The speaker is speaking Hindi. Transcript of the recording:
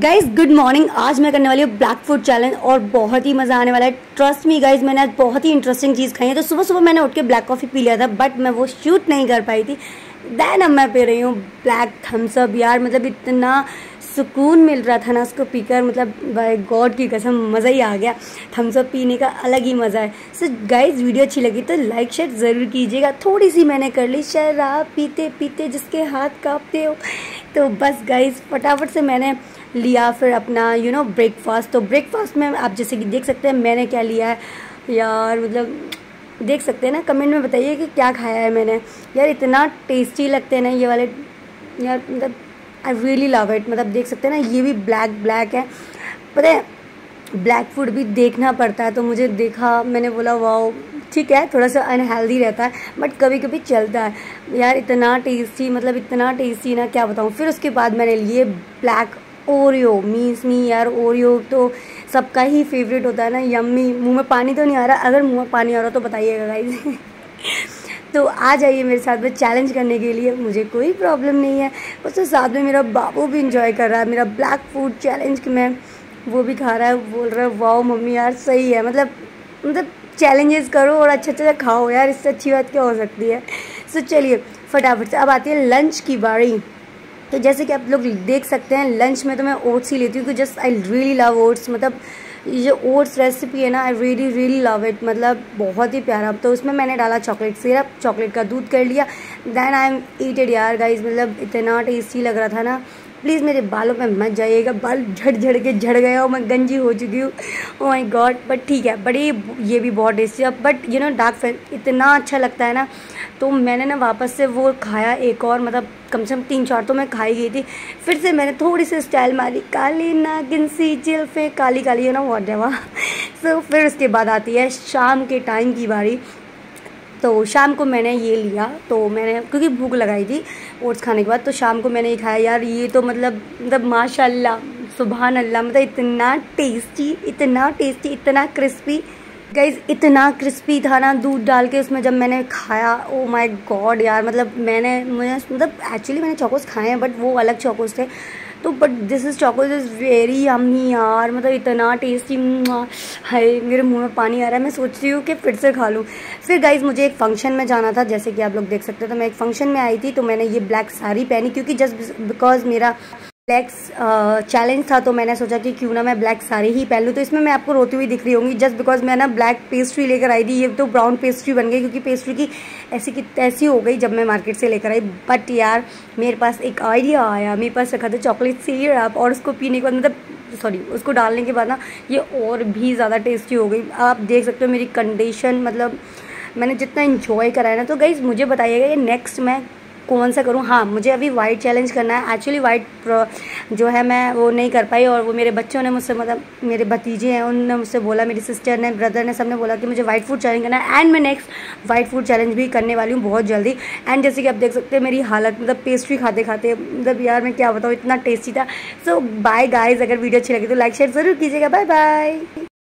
गाइज़ गुड मॉर्निंग आज मैं करने वाली हूँ ब्लैक फ़ूड चैलेंज और बहुत ही मज़ा आने वाला है। ट्रस्ट मी गाइज़ मैंने आज बहुत ही इंटरेस्टिंग चीज़ खाई है। तो सुबह सुबह मैंने उठ के ब्लैक कॉफ़ी पी लिया था बट मैं वो शूट नहीं कर पाई थी। देन अब मैं पी रही हूँ ब्लैक थम्सअप यार मतलब इतना सुकून मिल रहा था ना उसको पीकर। मतलब बाय गॉड की कसम मज़ा ही आ गया। थम्सअप पीने का अलग ही मज़ा है। सो so, गाइज़ वीडियो अच्छी लगी तो लाइक शेयर ज़रूर कीजिएगा। थोड़ी सी मैंने कर ली शराब पीते पीते जिसके हाथ कांपते हो। तो बस गाइज़ फटाफट से मैंने लिया, फिर अपना यू नो ब्रेकफास्ट तो ब्रेकफास्ट में आप जैसे कि देख सकते हैं, मैंने क्या लिया है? यार मतलब देख सकते हैं ना कमेंट में बताइए कि क्या खाया है मैंने। यार, इतना टेस्टी लगते हैं ना ये वाले। यार मतलब आई रियली लव इट मतलब देख सकते हैं ना, ये भी ब्लैक ब्लैक है। पता है ब्लैक फ़ूड भी देखना पड़ता है तो मुझे देखा, मैंने बोला, वाओ, ठीक है, थोड़ा सा अनहेल्दी रहता है बट कभी कभी चलता है। यार, इतना टेस्टी मतलब इतना टेस्टी ना, क्या बताऊँ? फिर उसके बाद मैंने लिए ब्लैक ओरियो, मीन्स मी यार ओरियो तो सबका ही फेवरेट होता है ना, यम्मी। मुँह में पानी तो नहीं आ रहा, अगर मुँह में पानी आ रहा तो बताइएगा गाइज़ तो आ जाइए मेरे साथ में चैलेंज करने के लिए, मुझे कोई प्रॉब्लम नहीं है। उसके साथ में मेरा बाबू भी इंजॉय कर रहा है, मेरा ब्लैक फ़ूड चैलेंज मैं, वो भी खा रहा है, बोल रहा है, वाओ मम्मी यार, सही है। मतलब मतलब चैलेंजेस करो और अच्छा अच्छा खाओ यार, इससे अच्छी बात क्या हो सकती है? सो चलिए, फटाफट से अब आती है लंच की बारी। तो जैसे कि आप लोग देख सकते हैं लंच में तो मैं ओट्स ही लेती हूँ क्योंकि just I really love oats मतलब ये जो ओट्स रेसिपी है ना I really really love it मतलब बहुत ही प्यारा। तो उसमें मैंने डाला चॉकलेट सिरप चॉकलेट का दूध कर लिया। देन आई एम ईटेड यार गाइज़ मतलब इतना टेस्टी लग रहा था ना। प्लीज़ मेरे बालों में मत जाइएगा, बाल झड़ झड़ के झड़ गए और मैं गंजी हो चुकी हूँ। ओ माई गॉड बट ठीक है बट ये ये भी बहुत टेस्टी है। But you know dark fan इतना अच्छा लगता है ना। तो मैंने ना वापस से वो खाया एक और मतलब कम से कम तीन चार तो मैं खाई गई थी। फिर से मैंने थोड़ी सी स्टाइल मारी, काली नागिन सी जिल्फे काली काली है ना वॉट डेवा सो फिर उसके बाद आती है शाम के टाइम की बारी। तो शाम को मैंने ये लिया तो मैंने, क्योंकि भूख लगाई थी ओट्स खाने के बाद तो शाम को मैंने ये खाया, यार ये तो मतलब मतलब माशाल्लाह सुबहान अल्लाह मतलब इतना टेस्टी इतना टेस्टी इतना क्रिस्पी गाइज़ इतना क्रिस्पी था ना दूध डाल के उसमें जब मैंने खाया ओ माय गॉड यार मतलब मैंने मुझे मतलब एक्चुअली मैंने चौकोस खाए हैं बट वो अलग चौकोस थे। तो but this is Chocos is very yummy यार मतलब इतना टेस्टी है मेरे मुँह में पानी आ रहा है, मैं सोच रही हूँ कि फिर से खा लूँ। फिर गाइज़ मुझे एक फ़ंक्शन में जाना था, जैसे कि आप लोग देख सकते हो तो मैं एक फ़ंक्शन में आई थी तो मैंने ये ब्लैक साड़ी पहनी, क्योंकि जस्ट बिकॉज़ मेरा ब्लैक चैलेंज uh, था तो मैंने सोचा कि क्यों ना मैं ब्लैक साड़ी ही पहन लूँ। तो इसमें मैं आपको रोती हुई दिख रही होंगी जस्ट बिकॉज़ मैं ना ब्लैक पेस्ट्री लेकर आई थी। ये तो ब्राउन पेस्ट्री बन गई क्योंकि पेस्ट्री की ऐसी की तैसी हो गई जब मैं मार्केट से लेकर आई। बट यार मेरे पास एक आइडिया आया। मेरे पास रखा था चॉकलेट सीरप और उसको पीने के बाद मतलब सॉरी उसको डालने के बाद ना ये और भी ज़्यादा टेस्टी हो गई। आप देख सकते हो मेरी कंडीशन मतलब मैंने जितना इन्जॉय करा है ना तो गई मुझे बताइएगा ये नेक्स्ट मैं कौन सा करूँ? हाँ मुझे अभी वाइट चैलेंज करना है। एक्चुअली वाइट जो है मैं वो नहीं कर पाई और वो मेरे बच्चों ने मुझसे मतलब मेरे भतीजे हैं, उनने मुझसे बोला, मेरी सिस्टर ने ब्रदर ने, सबने बोला कि मुझे वाइट फ़ूड चैलेंज करना है। एंड मैं नेक्स्ट वाइट फ़ूड चैलेंज भी करने वाली हूँ बहुत जल्दी। एंड जैसे कि आप देख सकते हैं, मेरी हालत मतलब पेस्ट्री खाते खाते मतलब यार मैं क्या बताऊँ, इतना टेस्टी था। सो बाय गाइज़ अगर वीडियो अच्छी लगी तो लाइक शेयर ज़रूर कीजिएगा। Bye bye